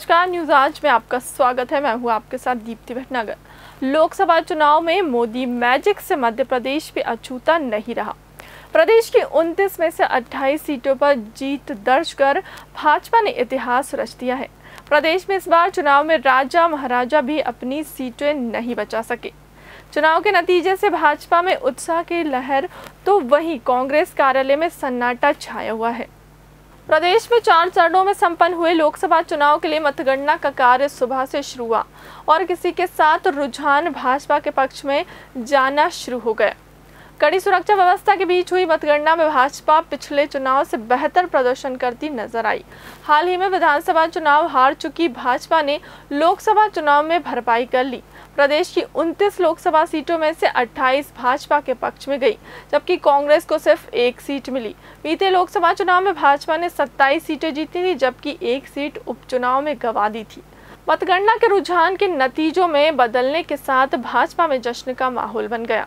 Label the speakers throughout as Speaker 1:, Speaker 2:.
Speaker 1: नमस्कार, न्यूज़ आज में आपका स्वागत है। मैं हूँ आपके साथ दीप्ति भटनागर। लोकसभा चुनाव में मोदी मैजिक से मध्य प्रदेश भी अछूता नहीं रहा। प्रदेश की 29 में से 28 सीटों पर जीत दर्ज कर भाजपा ने इतिहास रच दिया है। प्रदेश में इस बार चुनाव में राजा महाराजा भी अपनी सीटें नहीं बचा सके। चुनाव के नतीजे से भाजपा में उत्साह की लहर तो वहीं कांग्रेस कार्यालय में सन्नाटा छाया हुआ है। प्रदेश में चार चरणों में संपन्न हुए लोकसभा चुनाव के लिए मतगणना का कार्य सुबह से शुरू हुआ और किसी के साथ रुझान भाजपा के पक्ष में जाना शुरू हो गया। कड़ी सुरक्षा व्यवस्था के बीच हुई मतगणना में भाजपा पिछले चुनाव से बेहतर प्रदर्शन करती नज़र आई। हाल ही में विधानसभा चुनाव हार चुकी भाजपा ने लोकसभा चुनाव में भरपाई कर ली। प्रदेश की 29 लोकसभा सीटों में से 28 भाजपा के पक्ष में गई, जबकि कांग्रेस को सिर्फ़ एक सीट मिली। बीते लोकसभा चुनाव में भाजपा ने 27 सीटें जीती थी, जबकि एक सीट उपचुनाव में गंवा दी थी। मतगणना के रुझान के नतीजों में बदलने के साथ भाजपा में जश्न का माहौल बन गया।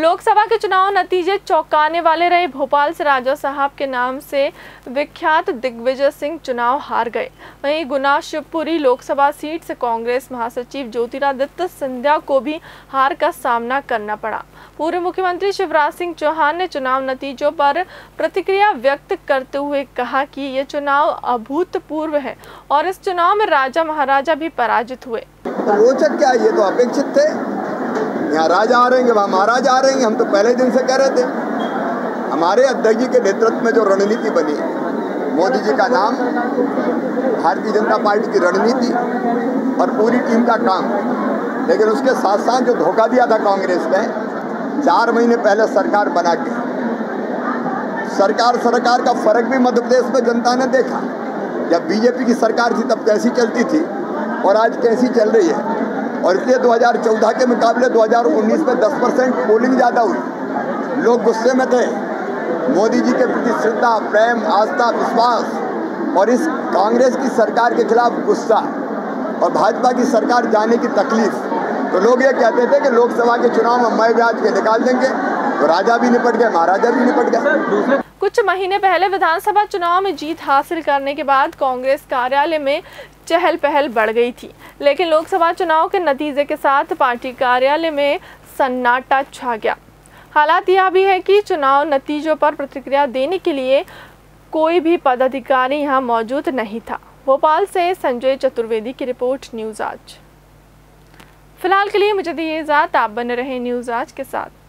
Speaker 1: लोकसभा के चुनाव नतीजे चौंकाने वाले रहे भोपाल से राजा साहब के नाम से विख्यात दिग्विजय सिंह चुनाव हार गए। वहीं गुना शिवपुरी लोकसभा सीट से कांग्रेस महासचिव ज्योतिरादित्य सिंधिया को भी हार का सामना करना पड़ा। पूर्व मुख्यमंत्री शिवराज सिंह चौहान ने चुनाव नतीजों पर प्रतिक्रिया व्यक्त करते हुए कहा कि ये चुनाव अभूतपूर्व है और इस चुनाव में राजा महाराजा भी पराजित हुए।
Speaker 2: रोचक क्या, ये तो अपेक्षित थे। यहाँ राजा आ रहे हैं, वहाँ महाराजा आ रहे हैं। हम तो पहले दिन से कह रहे थे। हमारे अध्यक्ष जी के नेतृत्व में जो रणनीति बनी, मोदी जी का नाम, भारतीय जनता पार्टी की रणनीति और पूरी टीम का काम। लेकिन उसके साथ साथ जो धोखा दिया था कांग्रेस ने, चार महीने पहले सरकार बना के। सरकार सरकार का फ़र्क भी मध्य प्रदेश में जनता ने देखा। जब बीजेपी की सरकार थी, तब कैसी चलती थी और आज कैसी चल रही है? और इसलिए 2014 के मुकाबले 2019 में 10 परसेंट पोलिंग ज़्यादा हुई। लोग गुस्से में थे। मोदी जी के प्रति श्रद्धा प्रेम आस्था विश्वास और इस कांग्रेस की सरकार के खिलाफ गुस्सा और भाजपा की सरकार जाने की तकलीफ़। तो लोग ये कहते थे कि लोकसभा के चुनाव में मय ब्याज के निकाल देंगे तो राजा भी निपट गए महाराजा भी निपट गए
Speaker 1: कुछ महीने पहले विधानसभा चुनाव में जीत हासिल करने के बाद कांग्रेस कार्यालय में चहल पहल बढ़ गई थी। लेकिन लोकसभा चुनाव के नतीजे के साथ पार्टी कार्यालय में सन्नाटा छा गया। हालात यह भी है कि चुनाव नतीजों पर प्रतिक्रिया देने के लिए कोई भी पदाधिकारी यहाँ मौजूद नहीं था। भोपाल से संजय चतुर्वेदी की रिपोर्ट, न्यूज़ आज। फ़िलहाल के लिए मुझे दी इजाज़त। आप बने रहे न्यूज़ आज के साथ।